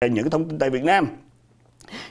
những thông tin tại Việt Nam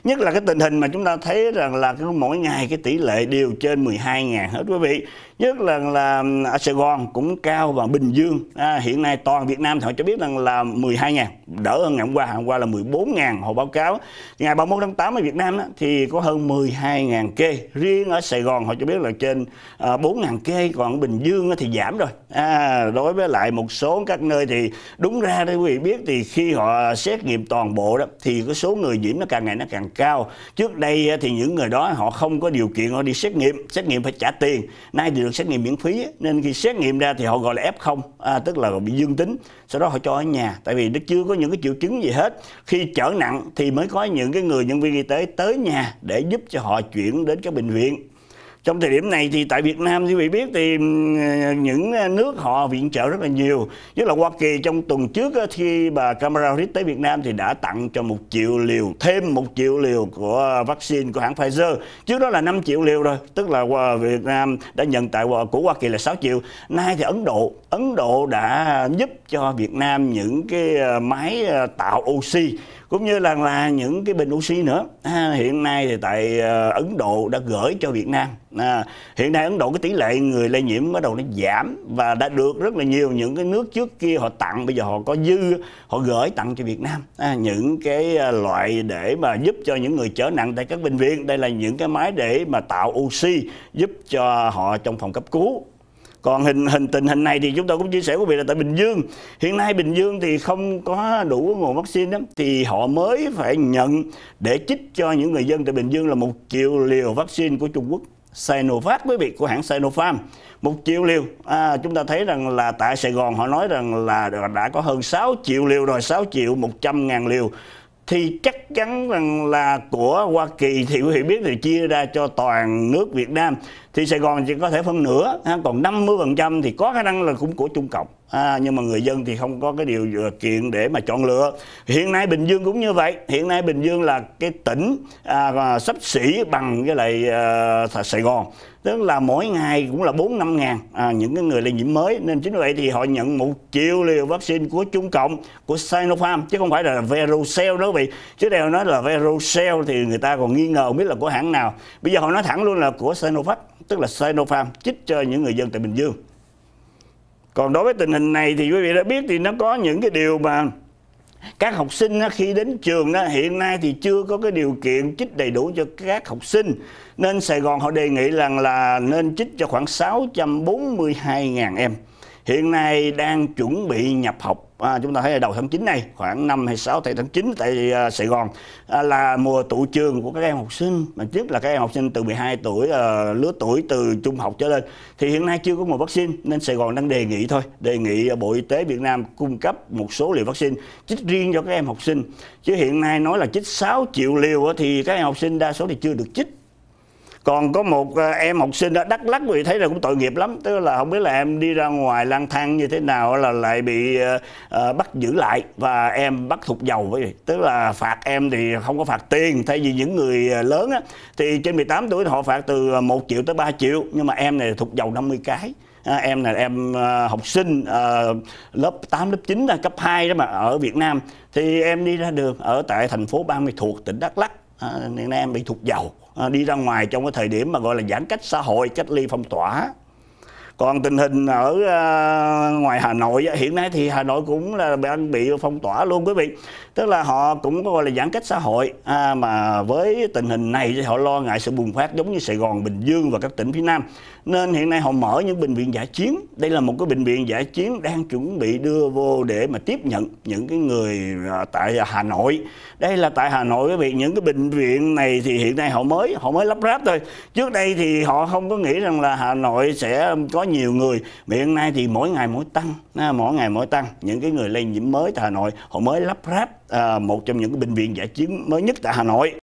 nhất là cái tình hình mà chúng ta thấy rằng là cứ mỗi ngày cái tỷ lệ đều trên 12.000 hết quý vị. Nhất là là ở Sài Gòn cũng cao và Bình Dương. À, hiện nay toàn Việt Nam thì họ cho biết rằng là 12.000 đỡ hơn ngày hôm qua hôm qua là 14.000 họ báo cáo. Ngày 31 tháng 8 ở Việt Nam đó, thì có hơn 12.000 kê. Riêng ở Sài Gòn họ cho biết là trên ờ, à, 4.000 kê còn ở Bình Dương thì giảm rồi. À, đối với lại một số các nơi thì đúng ra đây quý vị biết thì khi họ xét nghiệm toàn bộ đó thì cái số người nhiễm nó càng ngày nó càng cao. Trước đây thì những người đó họ không có điều kiện họ đi xét nghiệm xét nghiệm phải trả tiền. Nay thì được xét nghiệm miễn phí nên khi xét nghiệm ra thì họ gọi là F0 à, tức là bị dương tính. Sau đó họ cho ở nhà tại vì nó chưa có những cái triệu chứng gì hết. Khi trở nặng thì mới có những cái người nhân viên y tế tới nhà để giúp cho họ chuyển đến các bệnh viện trong thời điểm này thì tại Việt Nam như vị biết thì những nước họ viện trợ rất là nhiều. Nhất là Hoa Kỳ trong tuần trước khi bà Kamala Harris tới Việt Nam thì đã tặng cho một triệu liều thêm một triệu liều của vaccine của hãng Pfizer. Trước đó là 5 triệu liều rồi tức là Việt Nam đã nhận tại của Hoa Kỳ là 6 triệu. Nay thì Ấn Độ Ấn Độ đã giúp cho Việt Nam những cái ờ, máy ờ, tạo oxy cũng như là là những cái bình oxy nữa. À, hiện nay thì tại ờ, Ấn Độ đã gửi cho Việt Nam à, hiện nay Ấn Độ cái tỷ lệ người lây nhiễm bắt đầu nó giảm và đã được rất là nhiều những cái nước trước kia họ tặng bây giờ họ có dư họ gửi tặng cho Việt Nam. À, những cái à, loại để mà giúp cho những người trở nặng tại các bệnh viện đây là những cái máy để mà tạo oxy giúp cho họ trong phòng cấp cứu. Còn hình hình tình hình này thì chúng tôi cũng chia sẻ với vị là tại Bình Dương. Hiện nay Bình Dương thì không có đủ nguồn vaccine đó, thì họ mới phải nhận để chích cho những người dân tại Bình Dương là một triệu liều vaccine của Trung Quốc. Sinovac với vị của hãng Sinopharm. Một triệu liều. À, chúng ta thấy rằng là tại Sài Gòn họ nói rằng là đã có hơn 6 triệu liều rồi 6 triệu 100 ngàn liều. Thì chắc chắn rằng là của Hoa Kỳ thì quý vị biết thì chia ra cho toàn nước Việt Nam. Thì Sài Gòn chỉ có thể phân nửa còn 50% thì có khả năng là cũng của Trung Cộng à, nhưng mà người dân thì không có cái điều kiện để mà chọn lựa. Hiện nay Bình Dương cũng như vậy. Hiện nay Bình Dương là cái tỉnh à, sắp xỉ bằng với lại à, Sài Gòn. Tức là mỗi ngày cũng là bốn năm ngàn à, những cái người lây nhiễm mới. Nên chính vậy thì họ nhận một triệu liều vaccine của Trung Cộng của Sinopharm chứ không phải là Verocell đó vị. Chứ đều nói là Verocell thì người ta còn nghi ngờ không biết là của hãng nào. Bây giờ họ nói thẳng luôn là của Sinopharm tức là Sinopharm chích cho những người dân tại Bình Dương còn đối với tình hình này thì quý vị đã biết thì nó có những cái điều mà các học sinh khi đến trường đó, hiện nay thì chưa có cái điều kiện chích đầy đủ cho các học sinh. Nên Sài Gòn họ đề nghị rằng là nên chích cho khoảng 642.000 em. Hiện nay đang chuẩn bị nhập học à, chúng ta thấy là đầu tháng 9 này khoảng 5 hay 6 tháng 9 tại uh, Sài Gòn à, là mùa tụ trường của các em học sinh mà trước là các em học sinh từ 12 tuổi uh, lứa tuổi từ trung học trở lên. Thì hiện nay chưa có một vaccine nên Sài Gòn đang đề nghị thôi đề nghị à, Bộ Y tế Việt Nam cung cấp một số liều vaccine chích riêng cho các em học sinh. Chứ hiện nay nói là chích 6 triệu liều thì các em học sinh đa số thì chưa được chích còn có một ờ, em học sinh ở Đắk Lắk vì thấy là cũng tội nghiệp lắm. Tức là không biết là em đi ra ngoài lang thang như thế nào là lại bị uh, bắt giữ lại và em bắt thục dầu với tức là phạt em thì không có phạt tiền. Thay vì những người lớn á, thì trên 18 tuổi họ phạt từ 1 triệu tới 3 triệu. Nhưng mà em này thục dầu 50 cái. À, em là em uh, học sinh uh, lớp 8 lớp 9 cấp 2 đó mà ở Việt Nam. Thì em đi ra đường ở tại thành phố Ban Mê Thuột tỉnh Đắk Lắk. À, nên em bị thụt dầu. Ờ, đi ra ngoài trong cái thời điểm mà gọi là giãn cách xã hội, cách ly phong tỏa còn tình hình ở ờ, ngoài Hà Nội hiện nay thì Hà Nội cũng là đang bị phong tỏa luôn quý vị. Tức là họ cũng gọi là giãn cách xã hội. À, mà với tình hình này thì họ lo ngại sự bùng phát giống như Sài Gòn Bình Dương và các tỉnh phía Nam. Nên hiện nay họ mở những bệnh viện giả chiến. Đây là một cái bệnh viện giả chiến đang chuẩn bị đưa vô để mà tiếp nhận những cái người ờ, tại Hà Nội. Đây là tại Hà Nội quý vị. Những cái bệnh viện này thì hiện nay họ mới họ mới lắp ráp thôi. Trước đây thì họ không có nghĩ rằng là Hà Nội sẽ có nhiều người. Mà hiện nay thì mỗi ngày mỗi tăng mỗi ngày mỗi tăng. Những cái người lây nhiễm mới tại Hà Nội họ mới lắp ráp à, một trong những cái bệnh viện giả chiến mới nhất tại Hà Nội.